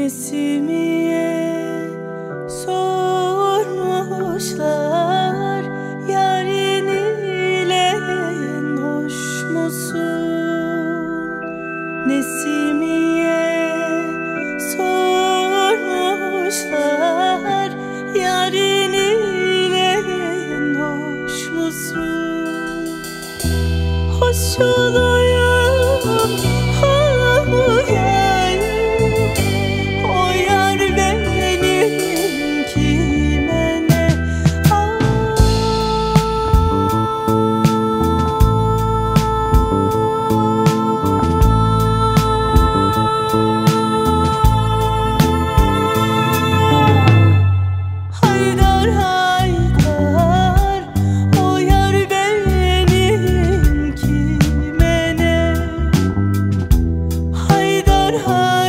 Nesimiye sormuşlar Yarın ile hoş musun? Nesimiye sormuşlar Yarın ile hoş musun? Hoş olur good.